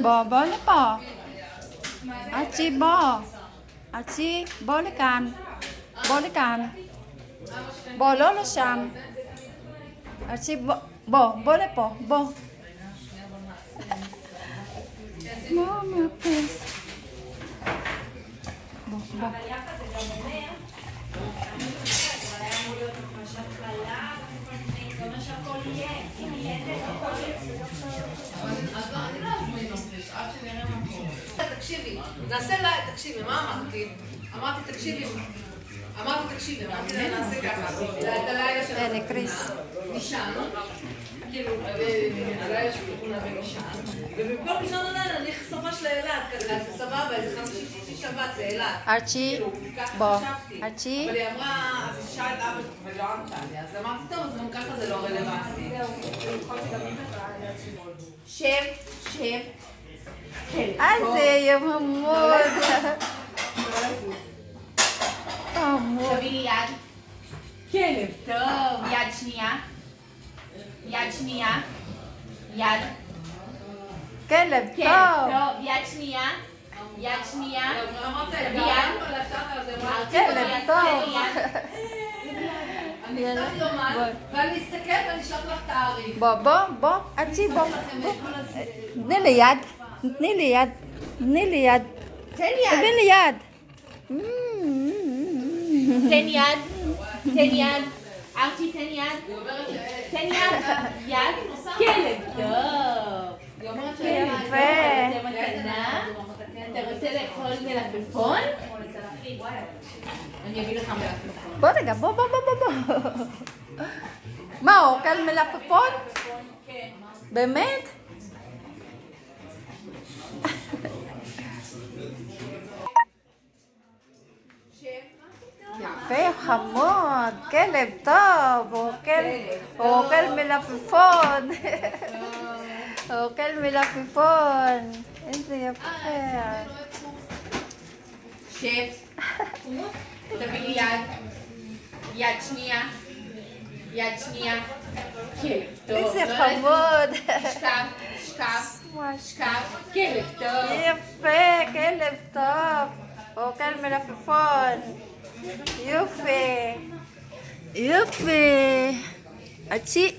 בוא, בוא לפה. אצ'י, בוא. אצ'י, בוא לכאן. בוא לכאן. בוא, לא לשם. אצ'י, בוא, בוא, בוא לפה, בוא. מה מאפס? בוא, בוא. תקשיבי, נעשה לה, תקשיבי, מה אמרתי? אמרתי, תקשיבי, אמרתי, תקשיבי, אמרתי לה, נעשה ככה, את הלילה של הנה, קריס. נשען, כאילו, הלילה של חתונה ונשען, ובמקום לישון הלילה, אני סופש לאילת, כזה, זה סבבה, איזה חמישי, שישי, שבת לאילת. ארצ'י, כאילו, ככה בוא. חשבתי. ארצ'י, אבל היא אמרה, אז היא שאלה את אבא ולא ענתה לי, אז אמרתי, טוב, אז גם ככה זה לא רלוונטי. שב, שב. איזה יממות. חמוד. תביא לי יד. כלב. טוב, יד שנייה. יד שנייה. יד. כלב כן, טוב. טוב, יד שנייה. יד שנייה. תביא גם יד. כלב יד, טוב. אני אפתח יומן, ואני אסתכל ואני אשלח לך תאריך. בוא, בוא, בוא, בוא. בוא. תני לי יד. תני לי יד. תני לי יד. תן יד. תני לי יד. תן יד. תן יד. ארצ'י, תן יד. תן יד. יד. כלב. טוב. היא אומרת ש... יפה. אתה רוצה מתנה? אתה רוצה לאכול מלפפון? אני אביא לך מלפפון. בוא רגע, בוא, בוא, בוא, בוא. מה, אוכל מלפפון? באמת? חמוד, כלב טוב, הוא אוכל, מלפפון. הוא אוכל מלפפון. איזה יפה. שב. תביא לי יד. יד שנייה. יד שנייה. כלב. טוב. איזה חמוד. שכב. שכב. שכב. כלב. טוב. יפה, כלב טוב. אוכל מלפפון. יופי. יופי. אצ'י.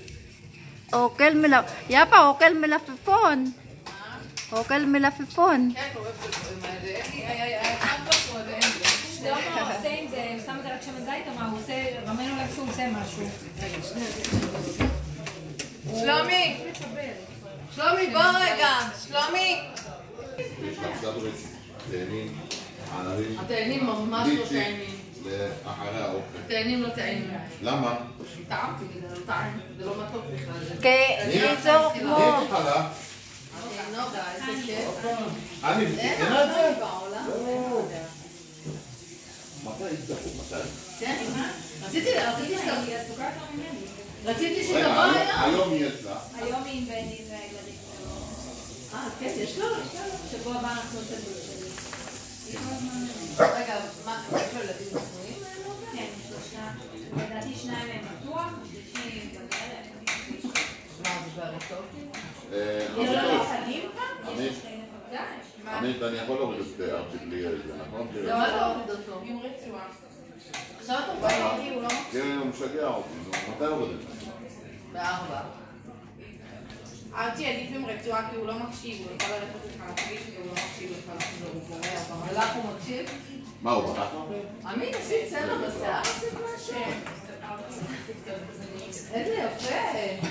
אוכל מלפפון. יפה, אוכל מלפפון. אוכל מלפפון. שלומי! שלומי, בוא רגע! שלומי! תאנים, התאנים ממש לא טעימים. לאחרי האוכל. התאנים לא טעימים. למה? טעמתי זה לא טעים. זה לא מתוק בכלל. זה- קיצור מי כמו... הביא לך? אה, נוגה, איזה כיף. אני זה? כן, רציתי, שתבוא היום- היום. היום יש לה. היום היא עם בני והילדים שלו. אה, כן, יש לו. שבוע הבא אנחנו נעשה בלשני. רגע, מה, יש לו ילדים? כן. לדעתי שניים מהם בטוח, השלישי? אה, עמית, אני יכול להוריד את ארצי בלי זה, נכון? זה מה לא הוריד אותו? עם רצועה. עכשיו אתה בא להגיד, הוא לא... כן, הוא משגע אותי, נו, מתי הוריד את זה? בארבע. ארצ'י עדיף עם רצועה כי הוא לא מקשיב, הוא יכול ללכת לך לכביש כי הוא לא מקשיב לך. ולך הוא מקשיב? מה הוא ברח? עמית, עשית צבע בשיער? עשית משהו? איזה יפה.